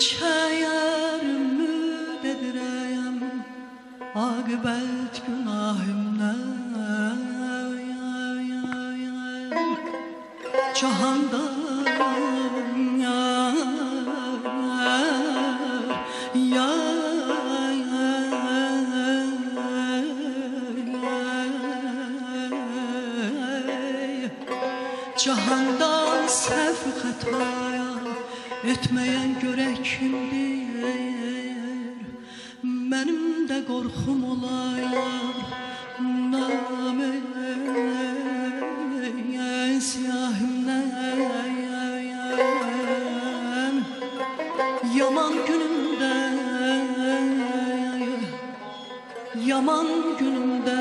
Ümid edirəm Aqibət günahimdən Cahanda Cahandan səhv xətaya etməyən görək kimdir Mənim də qorxum olaylar namə siyahimdən Yaman günümdə Yaman günümdə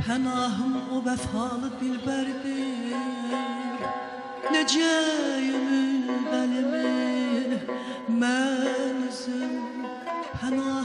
Pənahım o vəfalı dilbərdir Necə ümid əlimi Mənzim pənahimlər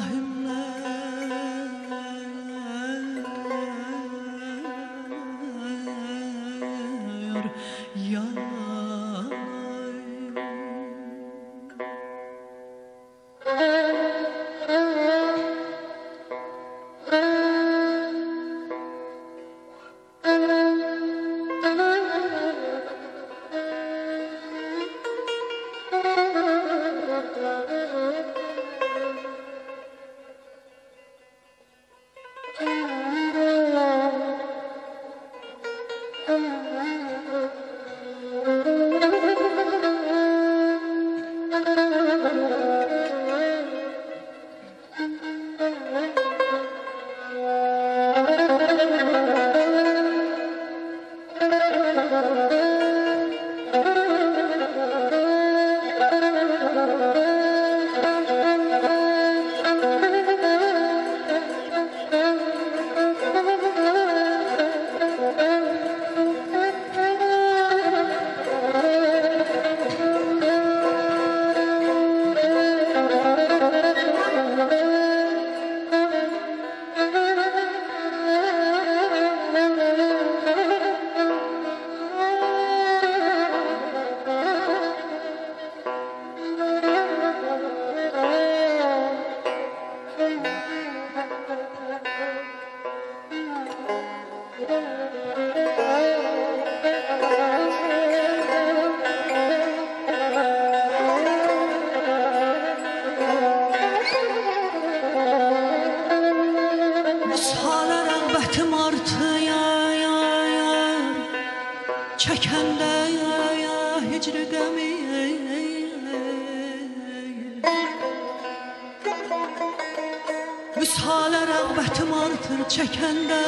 Vüsala rəğbətim artır çəkəndə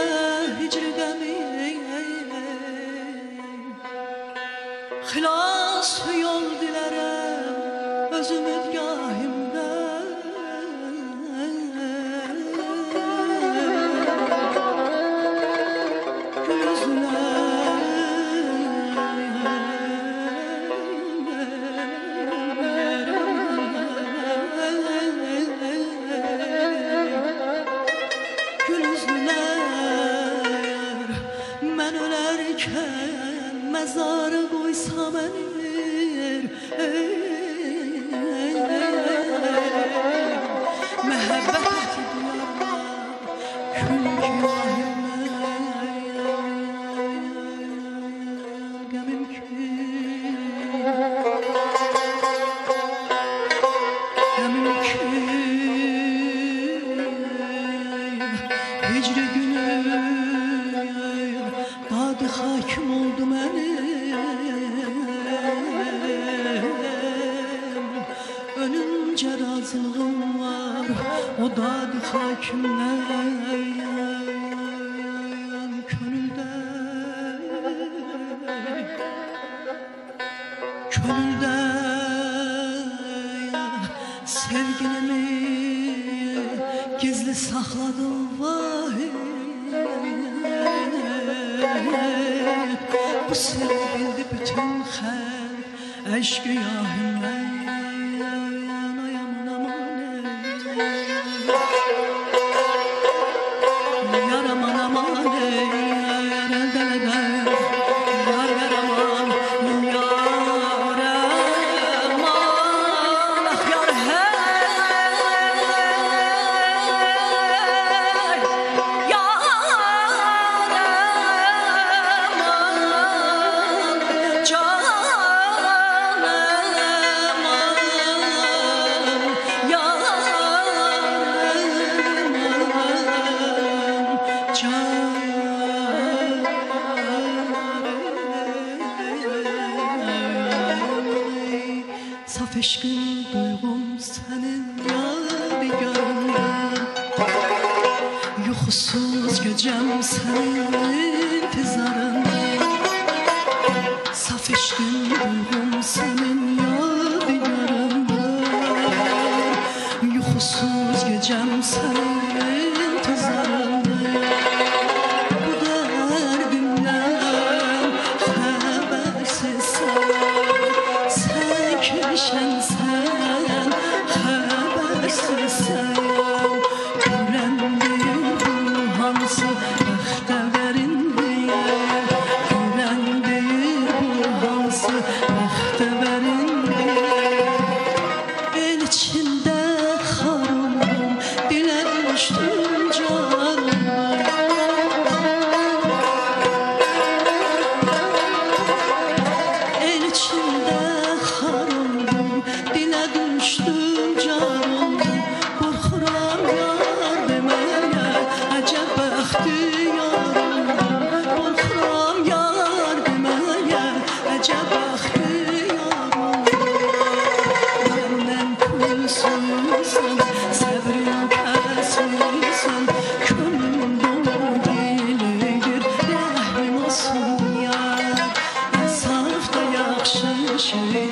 hicri qəmi Xilas yol dilərəm öz ümidgahimdə O dadı hakimlər Könüldə Könüldə sevgilimi gizli sakladım vay. Bu sırrı bildi bütün halk Eşkı yahimler Saf eşkin duygum senin yadigarın Yuhusuz gecem senin fizarın Saf eşkin duygum senin yadigarın Yuhusuz gecem senin Shall?